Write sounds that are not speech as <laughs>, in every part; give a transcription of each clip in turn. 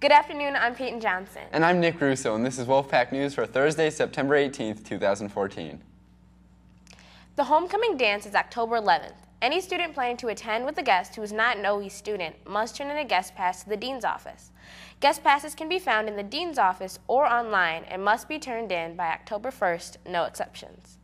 Good afternoon, I'm Peyton Johnson. And I'm Nick Russo, and this is Wolfpack News for Thursday, September 18th, 2014. The homecoming dance is October 11th. Any student planning to attend with a guest who is not an OE student must turn in a guest pass to the dean's office. Guest passes can be found in the dean's office or online and must be turned in by October 1st, no exceptions.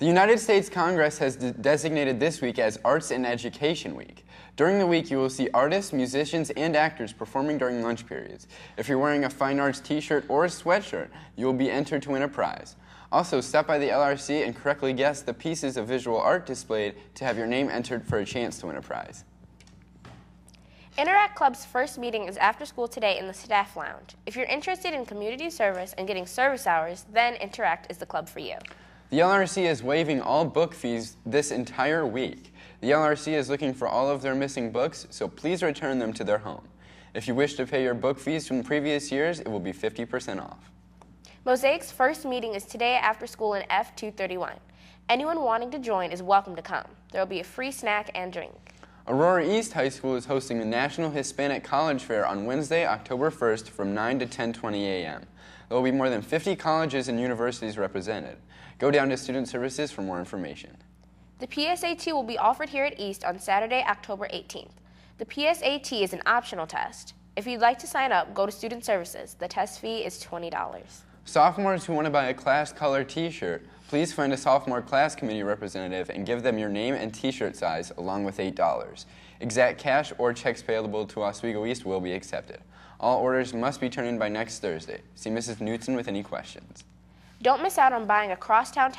The United States Congress has de designated this week as Arts and Education Week. During the week, you will see artists, musicians, and actors performing during lunch periods. If you're wearing a fine arts t-shirt or a sweatshirt, you will be entered to win a prize. Also, stop by the LRC and correctly guess the pieces of visual art displayed to have your name entered for a chance to win a prize. Interact Club's first meeting is after school today in the staff lounge. If you're interested in community service and getting service hours, then Interact is the club for you. The LRC is waiving all book fees this entire week. The LRC is looking for all of their missing books, so please return them to their home. If you wish to pay your book fees from previous years, it will be 50% off. Mosaic's first meeting is today after school in F231. Anyone wanting to join is welcome to come. There will be a free snack and drink. Aurora East High School is hosting the National Hispanic College Fair on Wednesday, October 1st from 9 to 10:20 a.m. There will be more than 50 colleges and universities represented. Go down to Student Services for more information. The PSAT will be offered here at East on Saturday, October 18th. The PSAT is an optional test. If you'd like to sign up, go to Student Services. The test fee is $20. Sophomores who want to buy a class color t-shirt, please find a sophomore class committee representative and give them your name and t-shirt size along with $8. Exact cash or checks payable to Oswego East will be accepted. All orders must be turned in by next Thursday. See Mrs. Newton with any questions. Don't miss out on buying a Crosstown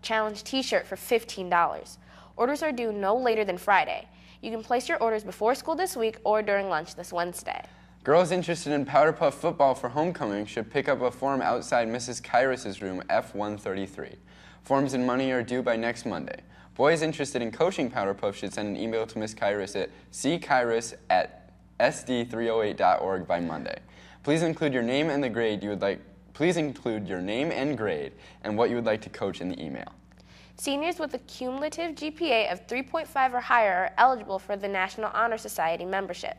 Challenge t-shirt for $15. Orders are due no later than Friday. You can place your orders before school this week or during lunch this Wednesday. Girls interested in Powder Puff football for homecoming should pick up a form outside Mrs. Kyrus's room F133. Forms and money are due by next Monday. Boys interested in coaching Powder Puff should send an email to Miss Kyrus at ckyrus at sd308.org by Monday. Please include your name and the grade you would like. Please include your name and grade and what you would like to coach in the email. Seniors with a cumulative GPA of 3.5 or higher are eligible for the National Honor Society membership.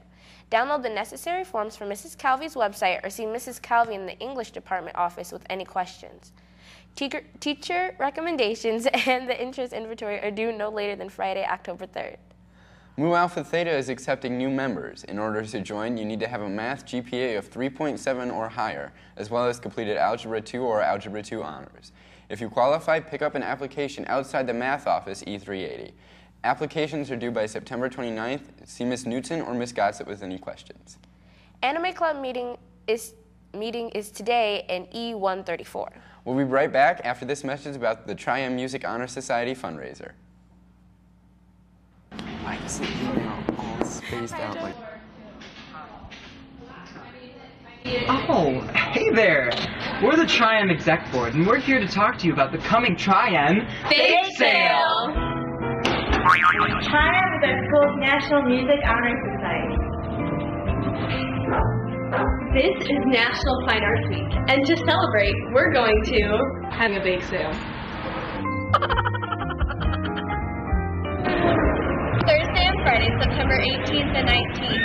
Download the necessary forms from Mrs. Calvy's website or see Mrs. Calvy in the English department office with any questions. Teacher, teacher recommendations <laughs> and the interest inventory are due no later than Friday, October 3rd. Mu Alpha Theta is accepting new members. In order to join, you need to have a math GPA of 3.7 or higher, as well as completed Algebra 2 or Algebra 2 honors. If you qualify, pick up an application outside the math office E380. Applications are due by September 29th. See Ms. Newton or Ms. Gossett with any questions. Anime Club meeting is, meeting is today in E134. We'll be right back after this message about the Tri-M Music Honor Society fundraiser. Why is the email all spaced out like... Oh, hey there! We're the Tri-M Exec Board, and we're here to talk to you about the coming Tri-M Bake Sale! Tri-M is our school's National Music Honor Society. This is National Fine Arts Week, and to celebrate, we're going to have a bake sale. Thursday and Friday, September 18th and 19th.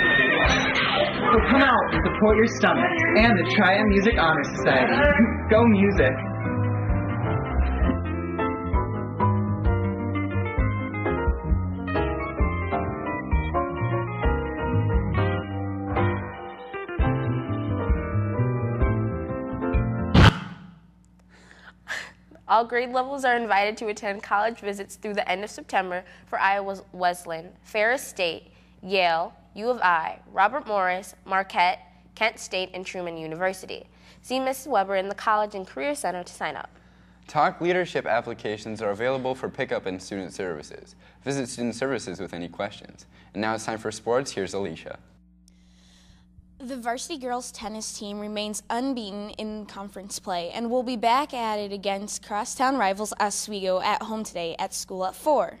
So come out and support your stomach and the Tri-M Music Honor Society. <laughs> Go music! All grade levels are invited to attend college visits through the end of September for Iowa Wesleyan, Ferris State, Yale, U of I, Robert Morris, Marquette, Kent State, and Truman University. See Mrs. Weber in the College and Career Center to sign up. Talk Leadership applications are available for pickup in Student Services. Visit Student Services with any questions. And now it's time for sports. Here's Alicia. The varsity girls tennis team remains unbeaten in conference play and will be back at it against crosstown rivals Oswego at home today at school at 4.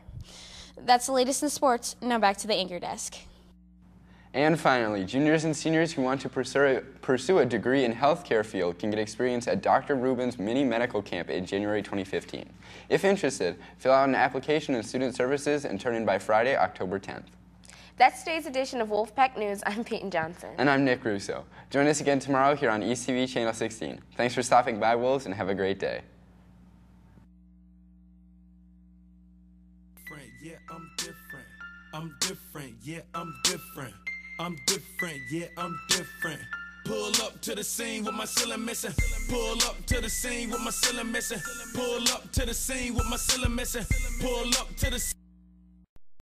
That's the latest in sports. Now back to the anchor desk. And finally, juniors and seniors who want to pursue, a degree in healthcare field can get experience at Dr. Rubin's mini medical camp in January 2015. If interested, fill out an application in Student Services and turn in by Friday, October 10th. That's today's edition of Wolfpack News. I'm Peyton Johnson. And I'm Nick Russo. Join us again tomorrow here on ECV Channel 16. Thanks for stopping by, Wolves, and have a great day. Yeah, I'm different. I'm different. Yeah, I'm different. I'm different. Yeah, I'm different. Pull up to the scene with my ceiling missing. Pull up to the scene with my ceiling missing. Pull up to the scene with my ceiling missing. Pull up to the